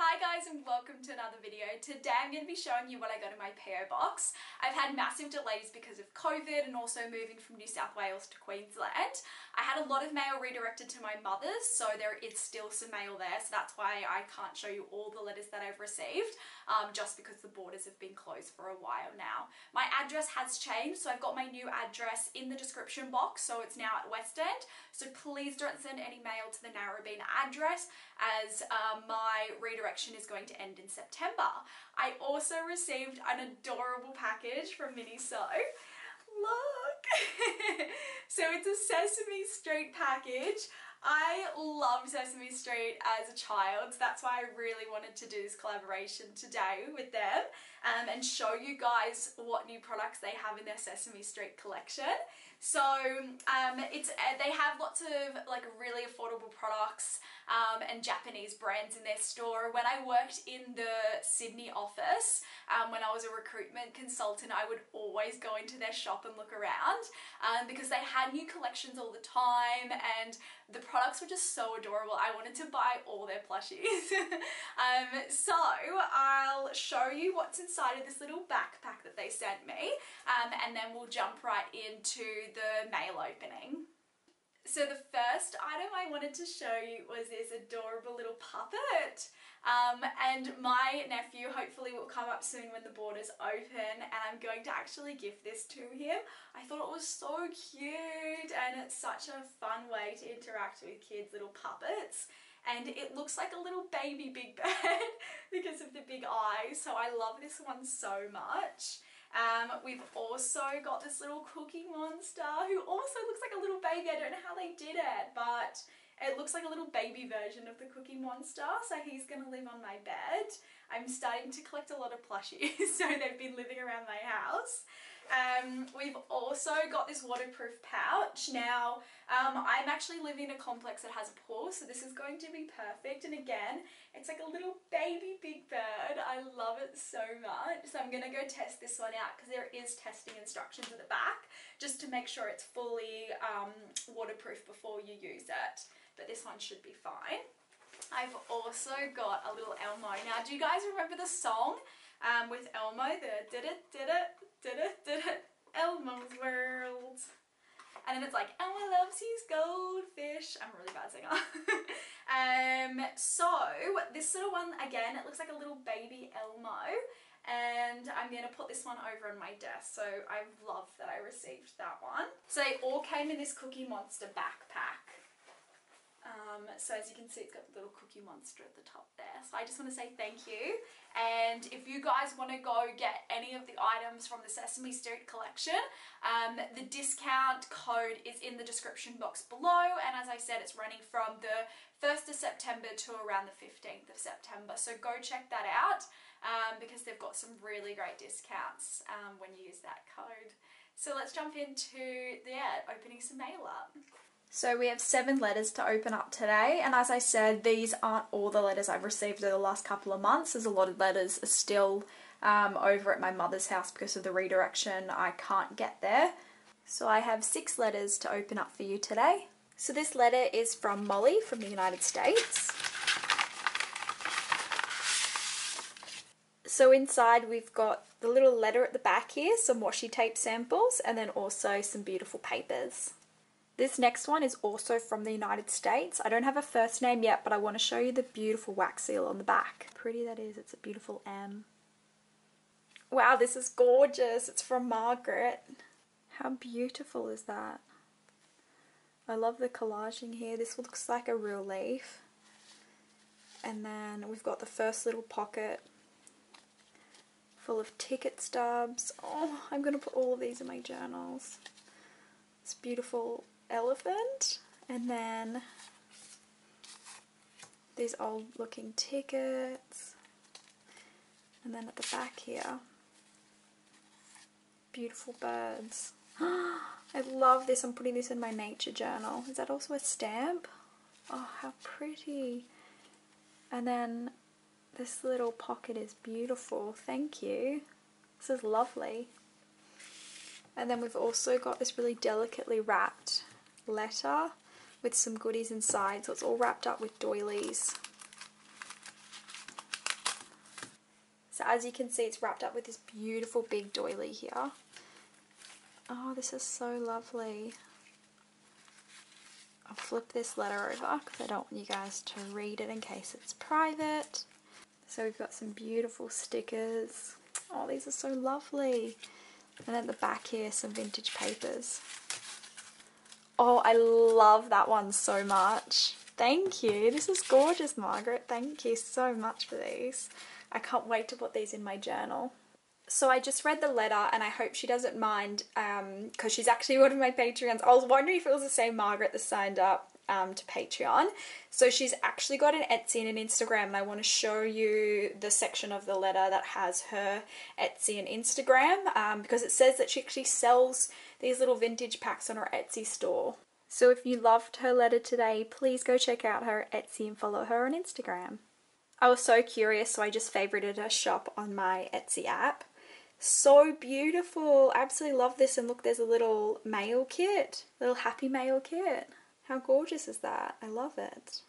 Hi guys and welcome to another video. Today I'm going to be showing you what I got in my PO box. I've had massive delays because of COVID and also moving from New South Wales to Queensland. I had a lot of mail redirected to my mother's so there is still some mail there so that's why I can't show you all the letters that I've received um, just because the borders have been closed for a while now. My address has changed so I've got my new address in the description box so it's now at West End so please don't send any mail to the Narrabeen address as um, my redirection direction is going to end in September. I also received an adorable package from Miniso. Look! so it's a Sesame Street package. I love Sesame Street as a child, so that's why I really wanted to do this collaboration today with them um, and show you guys what new products they have in their Sesame Street collection. So um, it's uh, they have lots of like really affordable products um, and Japanese brands in their store. When I worked in the Sydney office, um, when I was a recruitment consultant, I would always go into their shop and look around um, because they had new collections all the time and the products were just so adorable. I wanted to buy all their plushies. um, so I'll show you what's inside of this little backpack that they sent me um, and then we'll jump right into the mail opening. So the first item I wanted to show you was this adorable little puppet. Um, and my nephew hopefully will come up soon when the borders open and I'm going to actually gift this to him. I thought it was so cute and it's such a fun way to interact with kids' little puppets and it looks like a little baby Big Bird because of the big eyes so I love this one so much. Um, we've also got this little cookie monster who also looks like a little baby. I don't know how they did it, but it looks like a little baby version of the Cookie Monster, so he's going to live on my bed. I'm starting to collect a lot of plushies, so they've been living around my house. Um, we've also got this waterproof pouch. Now, um, I'm actually living in a complex that has a pool, so this is going to be perfect. And again, it's like a little baby Big Bird. I love it so much. So I'm going to go test this one out because there is testing instructions at the back just to make sure it's fully um, waterproof before you use it but this one should be fine. I've also got a little Elmo. Now, do you guys remember the song um, with Elmo? The did it, did it, did it, did it, Elmo's World. And then it's like, Elmo loves his goldfish. I'm a really bad singer. um, so, this little one, again, it looks like a little baby Elmo. And I'm going to put this one over on my desk. So, I love that I received that one. So, they all came in this Cookie Monster backpack. Um, so as you can see, it's got the little cookie monster at the top there. So I just want to say thank you. And if you guys want to go get any of the items from the Sesame Street collection, um, the discount code is in the description box below. And as I said, it's running from the 1st of September to around the 15th of September. So go check that out um, because they've got some really great discounts um, when you use that code. So let's jump into, yeah, opening some mail up. So we have seven letters to open up today and as I said these aren't all the letters I've received in the last couple of months. There's a lot of letters are still um, over at my mother's house because of the redirection I can't get there. So I have six letters to open up for you today. So this letter is from Molly from the United States. So inside we've got the little letter at the back here, some washi tape samples and then also some beautiful papers. This next one is also from the United States. I don't have a first name yet, but I want to show you the beautiful wax seal on the back. Pretty that is, it's a beautiful M. Wow, this is gorgeous. It's from Margaret. How beautiful is that? I love the collaging here. This looks like a real leaf. And then we've got the first little pocket full of ticket stubs. Oh, I'm going to put all of these in my journals. It's beautiful elephant and then these old looking tickets. And then at the back here beautiful birds. I love this. I'm putting this in my nature journal. Is that also a stamp? Oh how pretty. And then this little pocket is beautiful. Thank you. This is lovely. And then we've also got this really delicately wrapped letter with some goodies inside. So it's all wrapped up with doilies. So as you can see, it's wrapped up with this beautiful big doily here. Oh, this is so lovely. I'll flip this letter over because I don't want you guys to read it in case it's private. So we've got some beautiful stickers. Oh, these are so lovely. And at the back here, some vintage papers. Oh, I love that one so much. Thank you. This is gorgeous, Margaret. Thank you so much for these. I can't wait to put these in my journal. So I just read the letter and I hope she doesn't mind because um, she's actually one of my Patreons. I was wondering if it was the same Margaret that signed up um, to Patreon. So she's actually got an Etsy and an Instagram and I want to show you the section of the letter that has her Etsy and Instagram um, because it says that she actually sells these little vintage packs on her Etsy store. So if you loved her letter today, please go check out her Etsy and follow her on Instagram. I was so curious, so I just favorited her shop on my Etsy app. So beautiful. I absolutely love this. And look, there's a little mail kit, little happy mail kit. How gorgeous is that? I love it.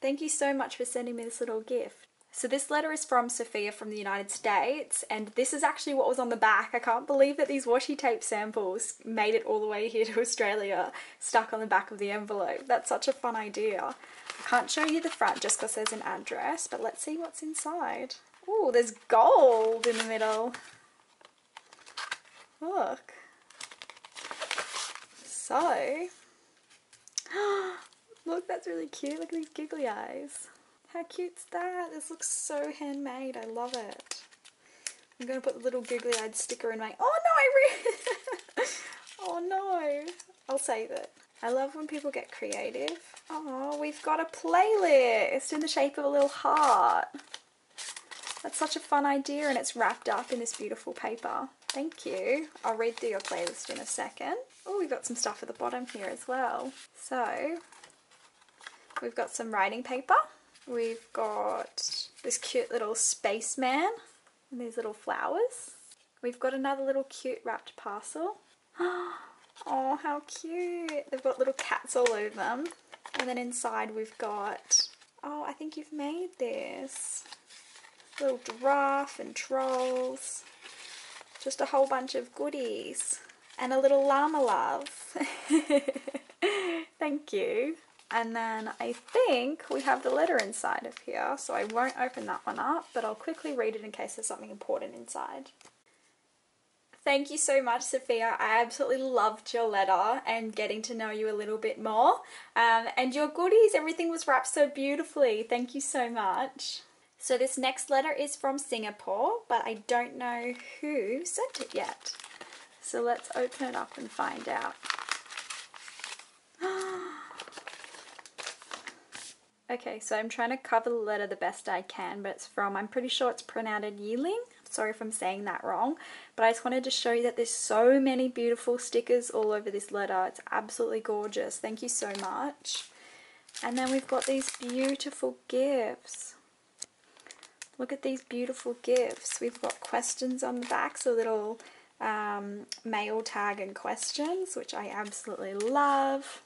Thank you so much for sending me this little gift. So this letter is from Sophia from the United States and this is actually what was on the back. I can't believe that these washi tape samples made it all the way here to Australia stuck on the back of the envelope. That's such a fun idea. I can't show you the front just because there's an address but let's see what's inside. Oh, there's gold in the middle. Look. So, look that's really cute. Look at these giggly eyes. How cute's that? This looks so handmade. I love it. I'm going to put the little googly-eyed sticker in my... Oh no, I re Oh no. I'll save it. I love when people get creative. Oh, we've got a playlist in the shape of a little heart. That's such a fun idea and it's wrapped up in this beautiful paper. Thank you. I'll read through your playlist in a second. Oh, we've got some stuff at the bottom here as well. So, we've got some writing paper. We've got this cute little spaceman and these little flowers. We've got another little cute wrapped parcel. Oh, how cute. They've got little cats all over them. And then inside we've got, oh, I think you've made this. Little giraffe and trolls. Just a whole bunch of goodies. And a little llama love. Thank you. And then I think we have the letter inside of here, so I won't open that one up, but I'll quickly read it in case there's something important inside. Thank you so much, Sophia. I absolutely loved your letter and getting to know you a little bit more. Um, and your goodies, everything was wrapped so beautifully. Thank you so much. So this next letter is from Singapore, but I don't know who sent it yet. So let's open it up and find out. Okay, so I'm trying to cover the letter the best I can, but it's from, I'm pretty sure it's pronounced Yiling. Sorry if I'm saying that wrong, but I just wanted to show you that there's so many beautiful stickers all over this letter. It's absolutely gorgeous. Thank you so much. And then we've got these beautiful gifts. Look at these beautiful gifts. We've got questions on the back, so little um, mail tag and questions, which I absolutely love.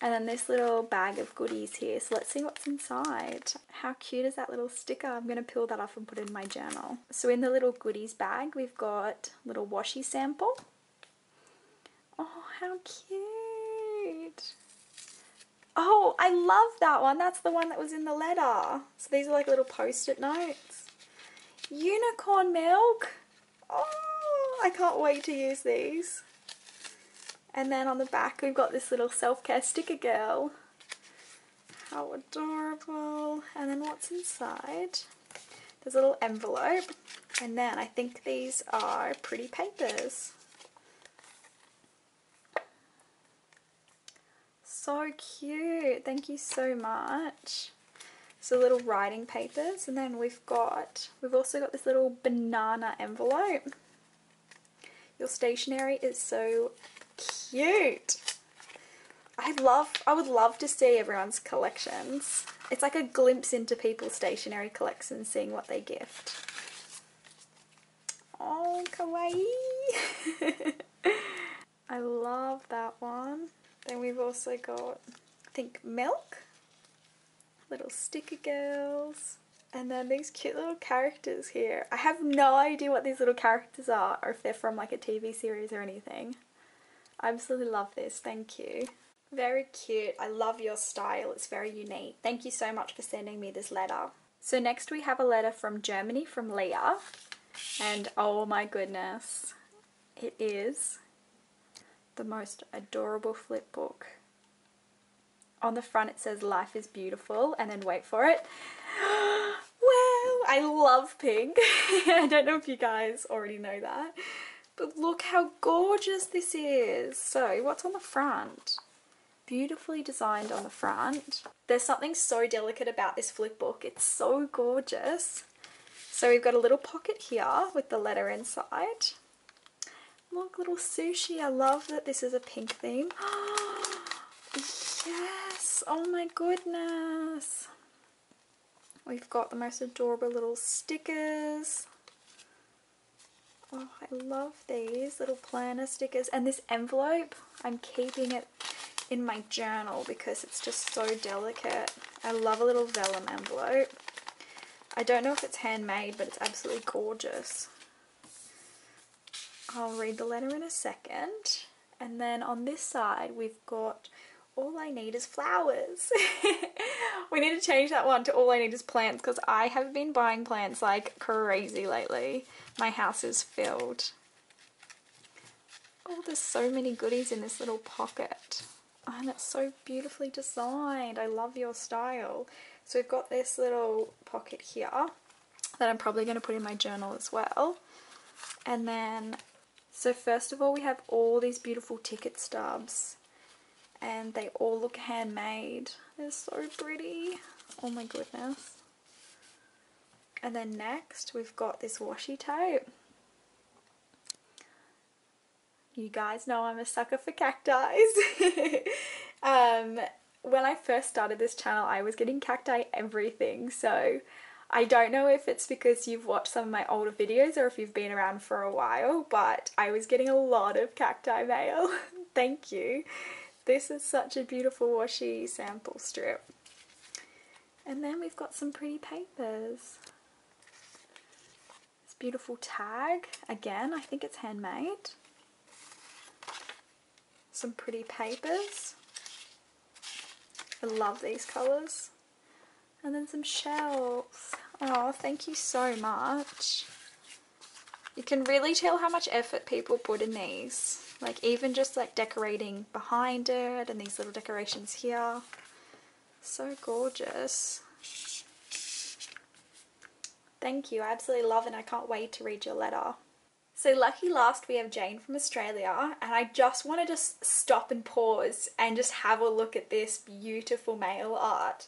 And then this little bag of goodies here. So let's see what's inside. How cute is that little sticker? I'm going to peel that off and put it in my journal. So in the little goodies bag, we've got little washi sample. Oh, how cute. Oh, I love that one. That's the one that was in the letter. So these are like little post-it notes. Unicorn milk. Oh, I can't wait to use these. And then on the back we've got this little self-care sticker girl. How adorable. And then what's inside? There's a little envelope. And then I think these are pretty papers. So cute. Thank you so much. So little writing papers. And then we've got, we've also got this little banana envelope. Your stationery is so cute. I love, I would love to see everyone's collections. It's like a glimpse into people's stationery collections, seeing what they gift. Oh, kawaii. I love that one. Then we've also got, I think, milk. Little sticker girls. And then these cute little characters here. I have no idea what these little characters are or if they're from like a TV series or anything. I absolutely love this. Thank you. Very cute. I love your style. It's very unique. Thank you so much for sending me this letter. So next we have a letter from Germany from Leah. And oh my goodness, it is the most adorable flip book. On the front it says life is beautiful and then wait for it. I love pink. I don't know if you guys already know that. But look how gorgeous this is. So what's on the front? Beautifully designed on the front. There's something so delicate about this flip book. It's so gorgeous. So we've got a little pocket here with the letter inside. Look, little sushi. I love that this is a pink theme. yes! Oh my goodness. We've got the most adorable little stickers. Oh, I love these little planner stickers. And this envelope, I'm keeping it in my journal because it's just so delicate. I love a little vellum envelope. I don't know if it's handmade, but it's absolutely gorgeous. I'll read the letter in a second. And then on this side, we've got all I need is flowers. we need to change that one to all I need is plants because I have been buying plants like crazy lately. My house is filled. Oh, there's so many goodies in this little pocket. Oh, and it's so beautifully designed. I love your style. So we've got this little pocket here that I'm probably going to put in my journal as well. And then so first of all we have all these beautiful ticket stubs and they all look handmade. They're so pretty. Oh my goodness. And then next we've got this washi tape. You guys know I'm a sucker for cacti. um, when I first started this channel I was getting cacti everything so I don't know if it's because you've watched some of my older videos or if you've been around for a while, but I was getting a lot of cacti mail. Thank you. This is such a beautiful washi sample strip. And then we've got some pretty papers. This beautiful tag. Again, I think it's handmade. Some pretty papers. I love these colours. And then some shells. Oh, thank you so much. You can really tell how much effort people put in these. Like even just like decorating behind it and these little decorations here. So gorgeous. Thank you. I absolutely love it. And I can't wait to read your letter. So lucky last we have Jane from Australia and I just want to just stop and pause and just have a look at this beautiful mail art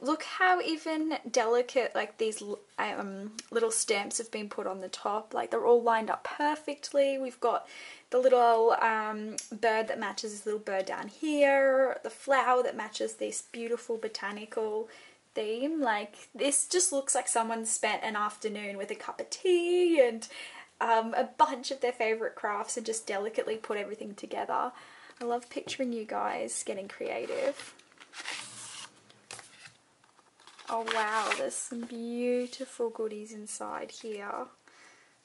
look how even delicate like these um, little stamps have been put on the top. Like they're all lined up perfectly. We've got the little um, bird that matches this little bird down here the flower that matches this beautiful botanical theme. Like this just looks like someone spent an afternoon with a cup of tea and um, a bunch of their favorite crafts and just delicately put everything together. I love picturing you guys getting creative Oh wow, there's some beautiful goodies inside here.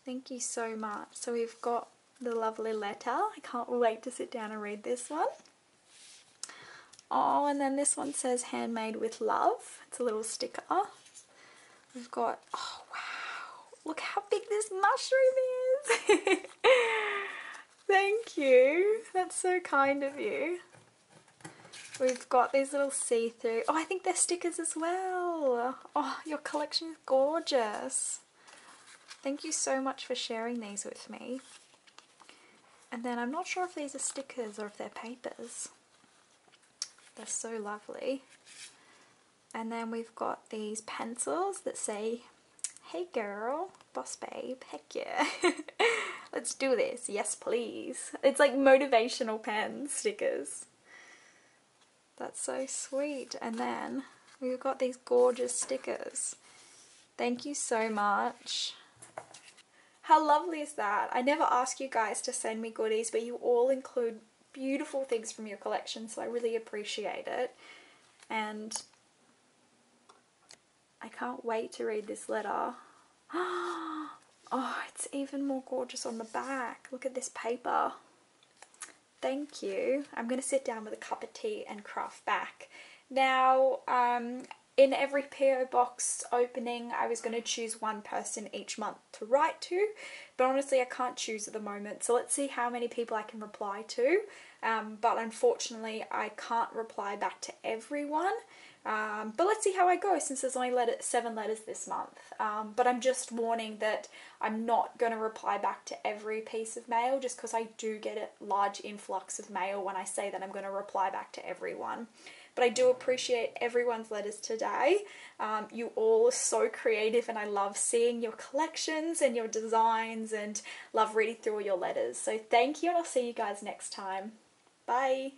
Thank you so much. So we've got the lovely letter. I can't wait to sit down and read this one. Oh, and then this one says handmade with love. It's a little sticker. We've got, oh wow, look how big this mushroom is. Thank you. That's so kind of you. We've got these little see-through. Oh, I think they're stickers as well. Oh, your collection is gorgeous. Thank you so much for sharing these with me. And then I'm not sure if these are stickers or if they're papers. They're so lovely. And then we've got these pencils that say, hey girl, boss babe, heck yeah. Let's do this, yes please. It's like motivational pen stickers. That's so sweet. And then we've got these gorgeous stickers. Thank you so much. How lovely is that? I never ask you guys to send me goodies, but you all include beautiful things from your collection, so I really appreciate it. And I can't wait to read this letter. Oh, it's even more gorgeous on the back. Look at this paper. Thank you. I'm going to sit down with a cup of tea and craft back. Now, um, in every PO box opening, I was going to choose one person each month to write to, but honestly, I can't choose at the moment. So let's see how many people I can reply to. Um, but unfortunately, I can't reply back to everyone. Um, but let's see how I go since there's only seven letters this month. Um, but I'm just warning that I'm not going to reply back to every piece of mail just because I do get a large influx of mail when I say that I'm going to reply back to everyone. But I do appreciate everyone's letters today. Um, you all are so creative, and I love seeing your collections and your designs and love reading through all your letters. So thank you, and I'll see you guys next time. Bye.